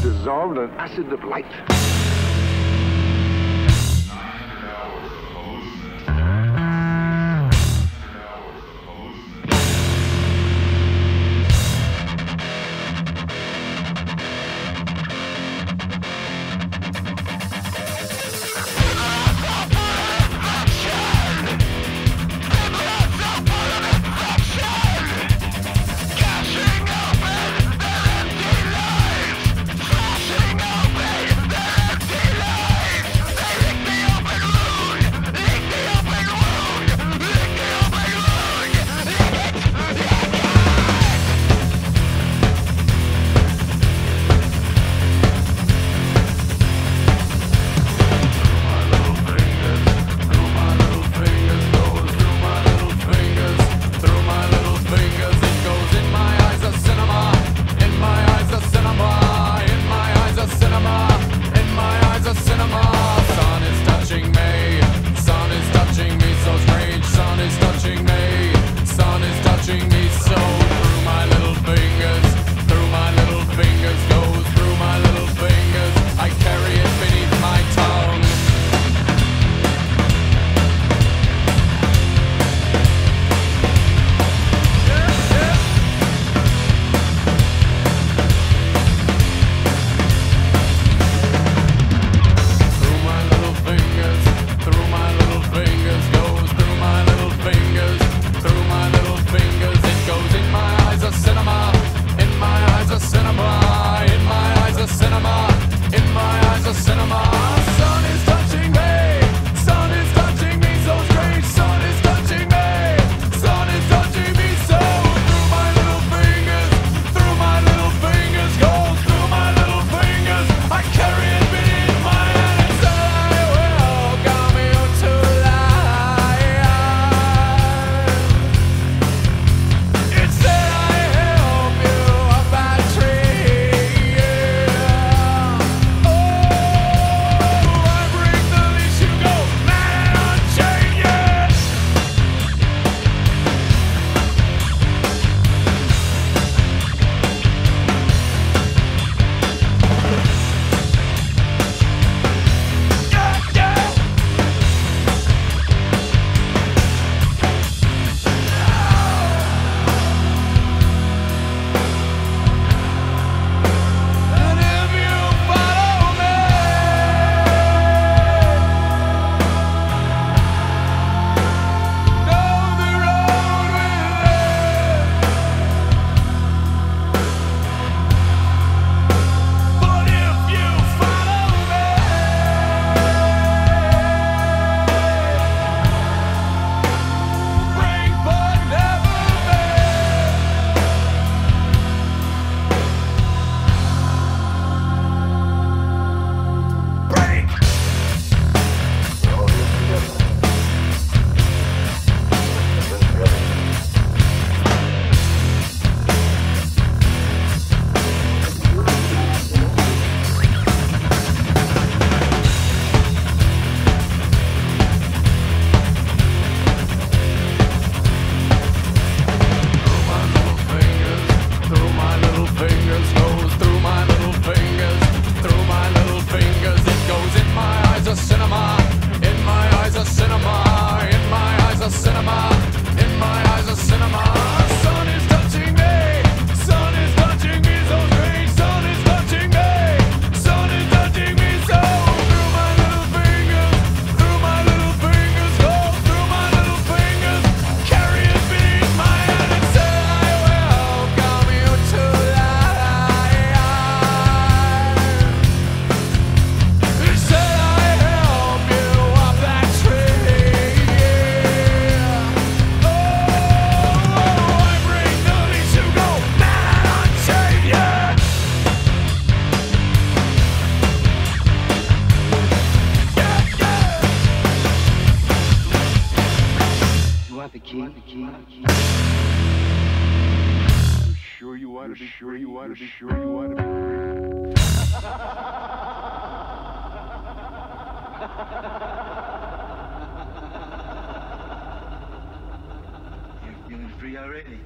dissolved in acid of light. the cinema. Want the key? You sure you want to be sure you want to be sure you want to be You're feeling free already?